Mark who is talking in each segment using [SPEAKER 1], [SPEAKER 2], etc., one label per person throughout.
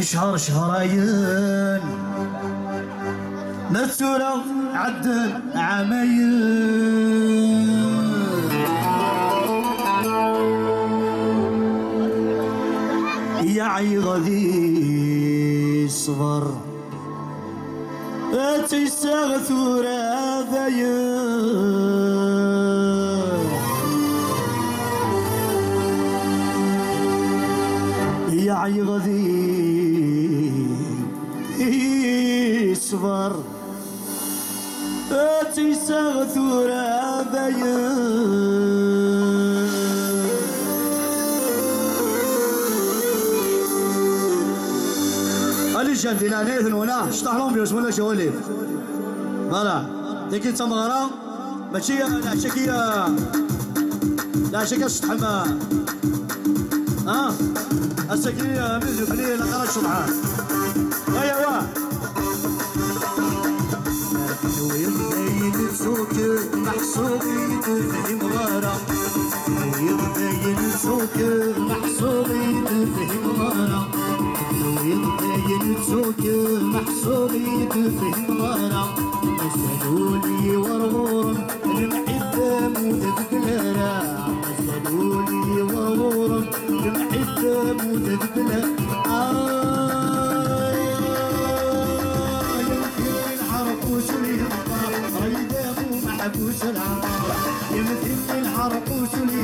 [SPEAKER 1] شهر شهرين. نسورة عدل عمين يا عيغذي صبر تستغثر هذا يا عيغذي صبر تستغثر هذا الجن دينا نيثن ونا شطحلهم بيوس ولا شواليف فوالا ديكي تمغرا ماشي لا شكي لا شكي شطحما ها السكي من بني لا قرا شطحا هيا وا ويبين سوك محسوب يتفهم غارة ويبين سوك محسوب يتفهم غارة ويبين سوك محسوب يتفهم غارة مسألولي ورغور المحبة متذكرة مسألولي ورغور المحبة متذكرة آه ريداه محبوس العطاء يمكن الحرقوش اليمطى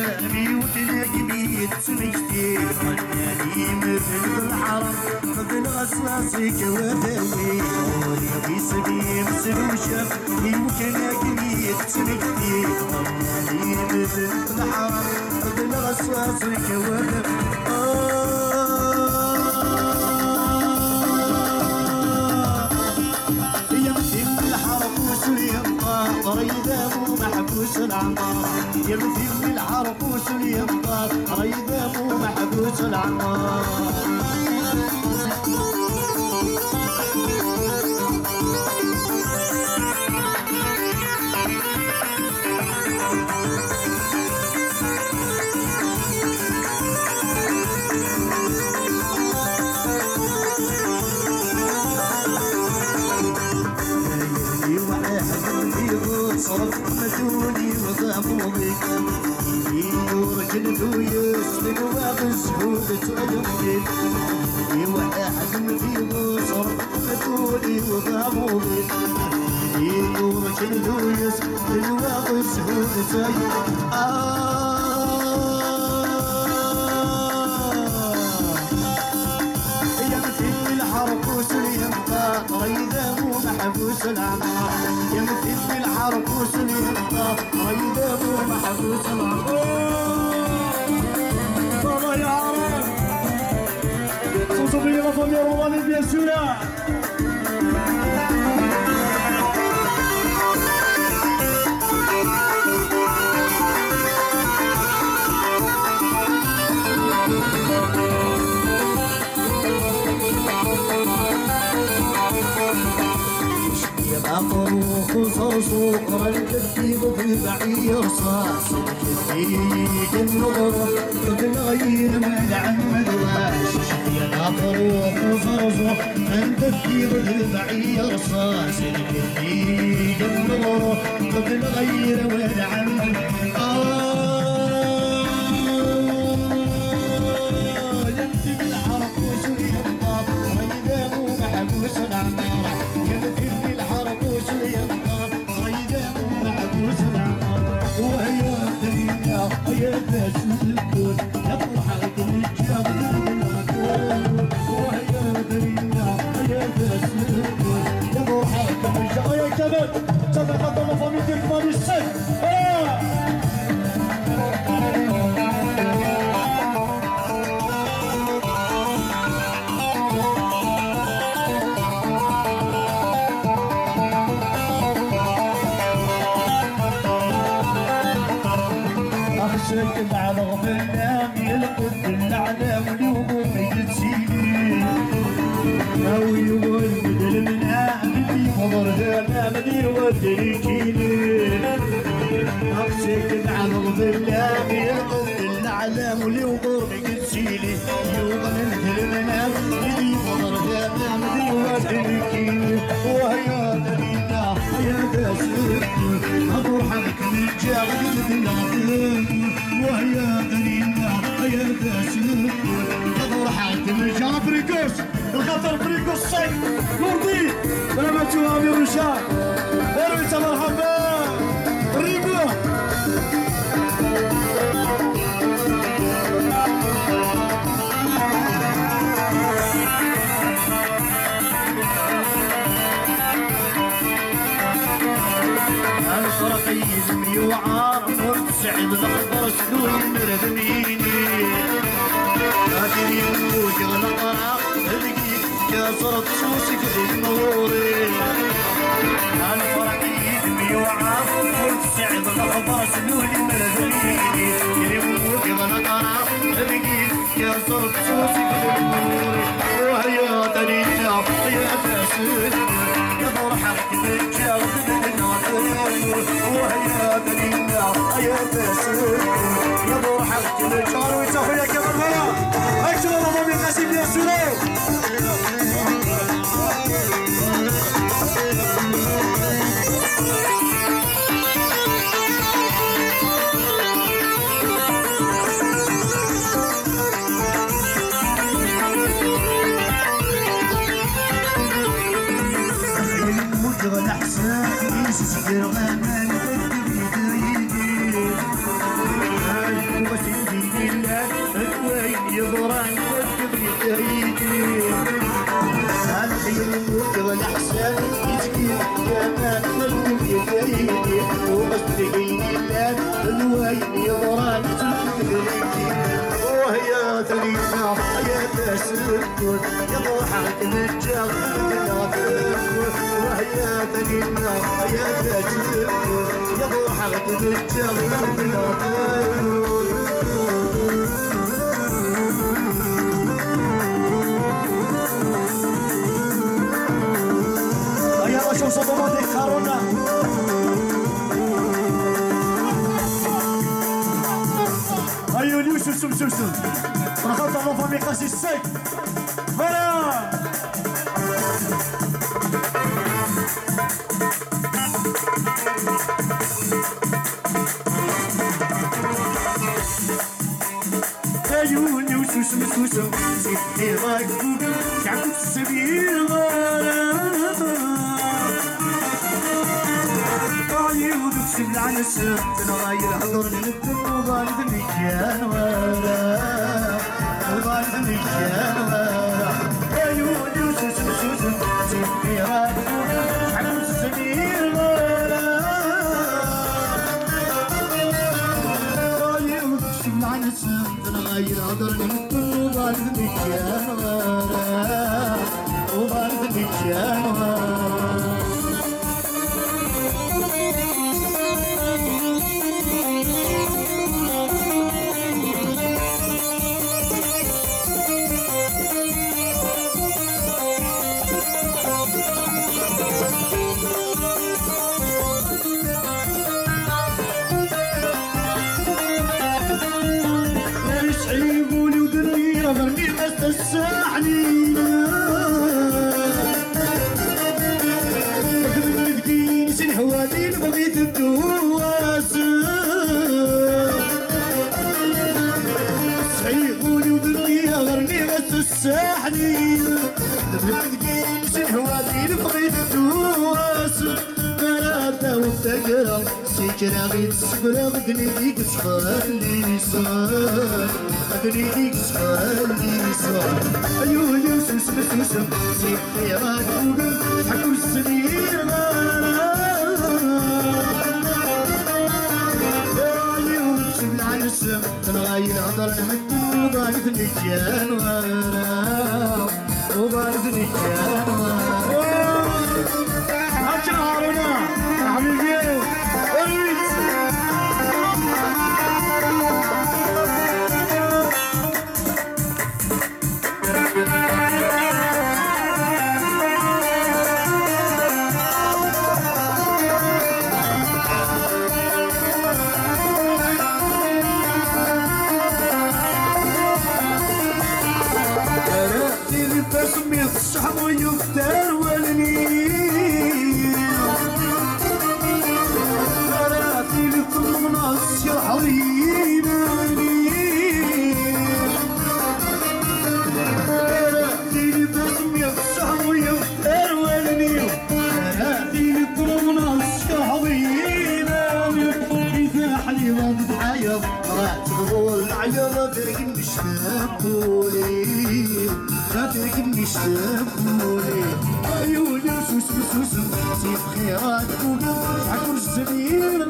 [SPEAKER 1] مسلو شامي وتناقبي تسمكتي خلاني مثل الحرم قبل غصاصي كوافاوي يا اسمي مسلو شامي وتناقبي تسمكتي خلاني مثل الحرم قبل غصاصي كوافاوي العمار. يمثل الحرقوس اليمطى ريداه محبوس العمار. أيمين ليلي واحد يغوص صرف مدوني وضامومي ورجل ويسلك واغز هودة أيمين محبوس العمار يمثل الحرقوس اليمطى ريداه محبوس العمار بابا يا عرب صوتوا بي لا فامي روماني بيان سور يا مفروخ صرصو ردتي بضبعي رصاص فيك النظر قبل غير ملعن مدواش يا مفروخ صرصو ردتي بضبعي رصاص فيك النظر قبل غير ملعن آه 戦う وهيا دلينا يا أبو حمك من جاغد العظيم وهي غريبة يا باسل تدور حاتم جاب بريكوس الخطر صيف يا رشاد ارمي الفرق يزمي وعار سعيد الاخضر شنو يمردنيني هاتي يموت غلط هديك يا صرت سوسك بالنوري الفرح يدمي وعاف قلت سعيد الاخضر شنو يمردنيني يموت غلط هديك يا صرت سوسك بالنوري وهي دليلنا يا باسل يا فرحك تتجاوز وهي دليلنا يا باسل يا فرحك تتجاوز وتاخذ كمان مرة اكتب من قاسم يا سلام الاحسان يسجل غمان يضران الحين المجرى الاحسان يسجل غمان ومستقيم اللان الوين يضران وهي ثرينا يا تسكن يا ضحك الجار وهي ثرينا يا تسكن يا ضحك الجار يا رشو صدمات كارونا أيوه اليوسف سم سم سم رخصت الله فمي قاسي السيك فلا ايوه اليوسف سم سم سم سيدي راك شعبك السبيل عن السب تنغير حضر للدم وغالب المكان ورا وغالب المكان ورا عيون يوسف سوسن سيدي راك حبس السبيل ورا عيونك سبل عن السب تنغير حضر للدم وغالب المكان ورا وغالب المكان ورا الساحلي بدين سن حوالين بغيت الدواس ثلاثة وتقرا سكرة غير سكرة بدني ديك صار بدني ديك صار أيوه يوسف سوسف سيدي راك حكوا السنين المكتوب وضعت الجان ورا وضعت الجان ورا هاتشا هارونا حبيبي تقول العيال ترك مشتاقولي ترك مشتاقولي عيوني سوس سوس سيف خيرات وقف حكم الزمير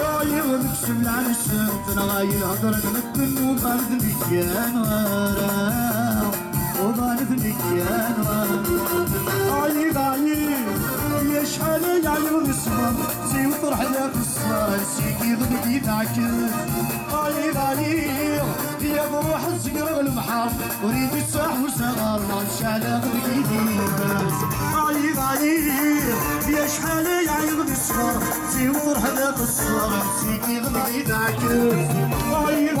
[SPEAKER 1] رايح ونكسب على الشمس أنا غايل هضرك مثل المكيان ورا عيب عيب يا شحال يعيب الصبر زي وطرح لك الصبر سيكي ضدك يتعكس عيب عيب يا بروح الزقر والبحر وريد الصح وصغر ما شعل يديبس عيب عيب يا شحال يعيب الصبر زي وطرح لك الصبر سيكي ضدك يتعكس عيب عيب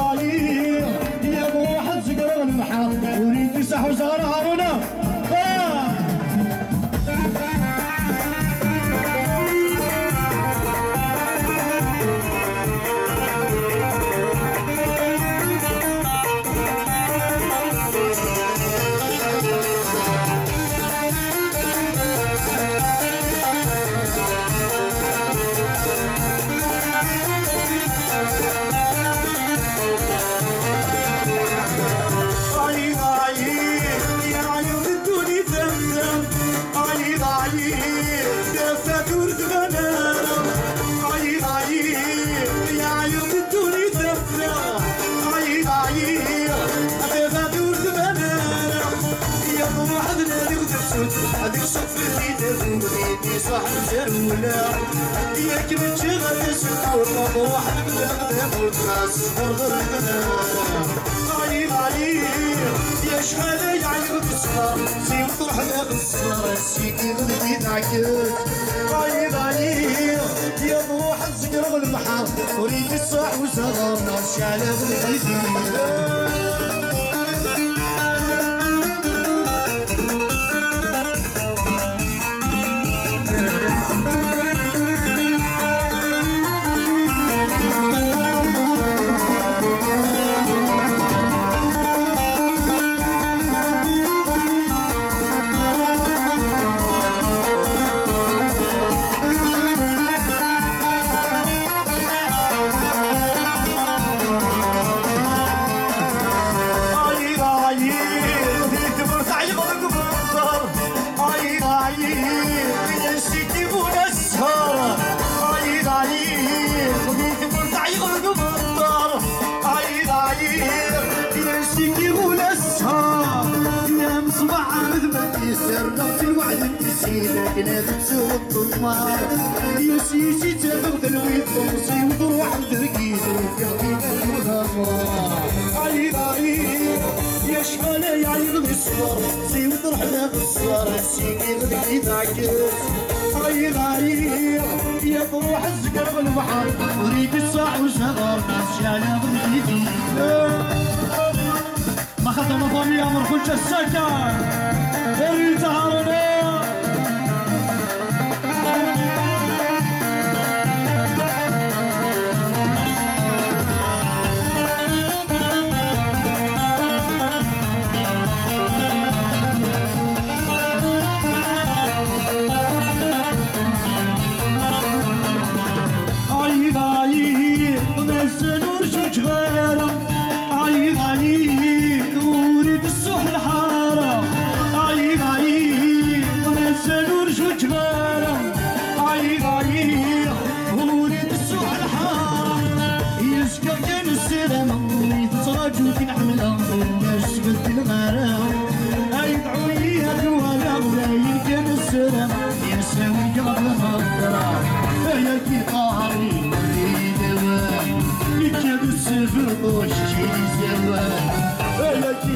[SPEAKER 1] دمي صاحب جرولا يا كنت شغل تسكر طموح بذنب وتراس فرض البنات علي علي يا شحال يعيب بالصغار زي وطرح لك الصغار سيدي غدي تعكس علي علي يا روح الزقر والبحر وريد الصح وصغار ماشي على غدي شحال يعيط بالصبر سي وطرح لك الصبر سيكي غدي تعكس عيط علي يا بروح الزقر والبحر وريد وصغر ماشي على غدي ما خدم ضمي أمر كل السكر. وريد هارنا ভরা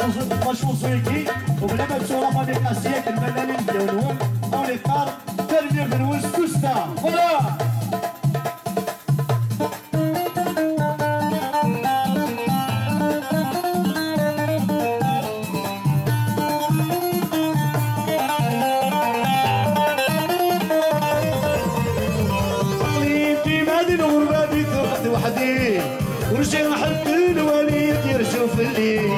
[SPEAKER 1] وزوز مشهور زويكي وبلعبة بصورة بالقاسية الملالين ديالهم دون الإطار ترمية من ولد سوستا فوالا وحدي ورجع حتى الوالد يرجو في الليل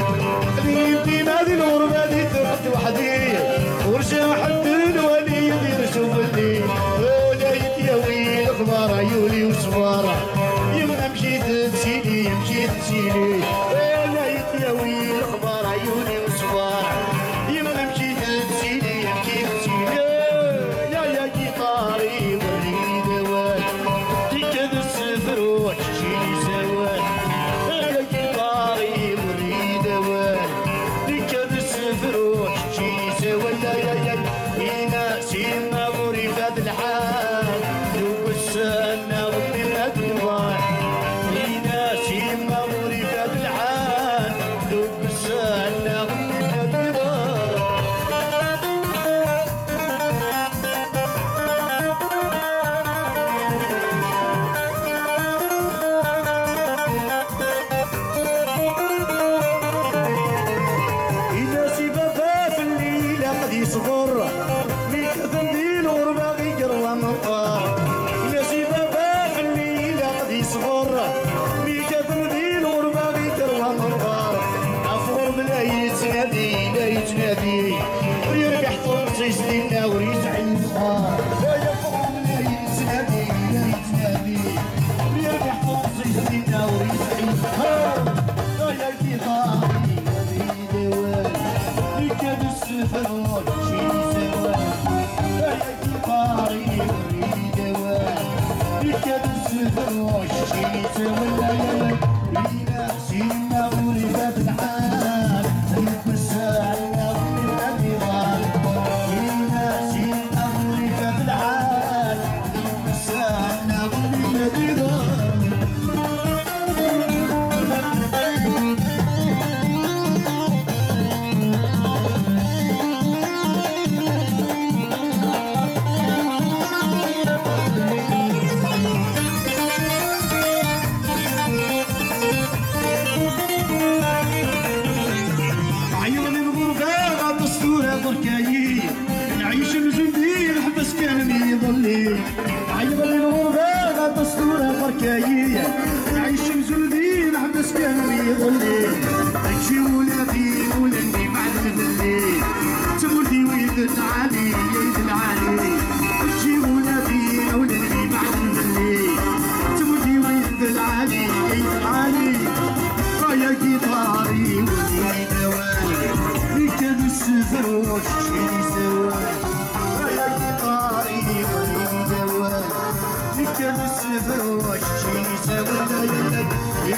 [SPEAKER 1] بوش شي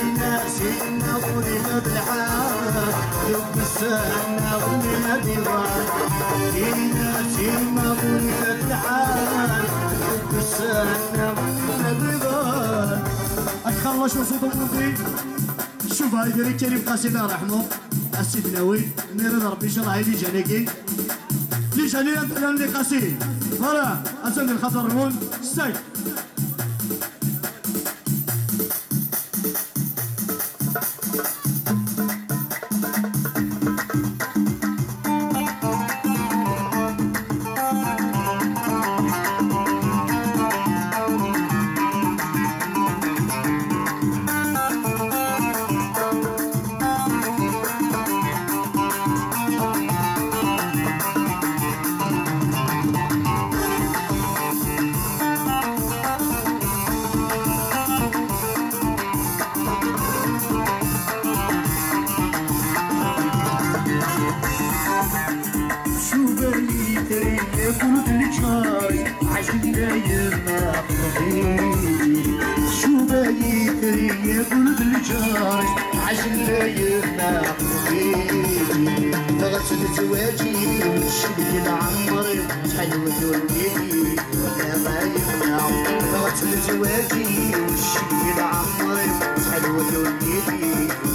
[SPEAKER 1] الناس النظلمة بالحارة لب النظلمة بوان الناس النظلمة بالحارة لب النظلمة بوان أتخلص وصوت المطرب شوف هاي فريق كريم قاسم الله يرحمه السيد ناوي نيرن ربي شرعي لي جانيكي ليش جاني انت قاسي. فوالا اسند الخطر رمون سيد you'll yo, me.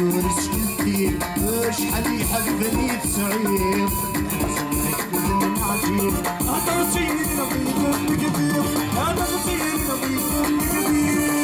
[SPEAKER 1] يقول شكلتي شحال يحبني بسعيد من عجيب هذا وسيل نظيف نقدير هذا وسيل نظيف نقدير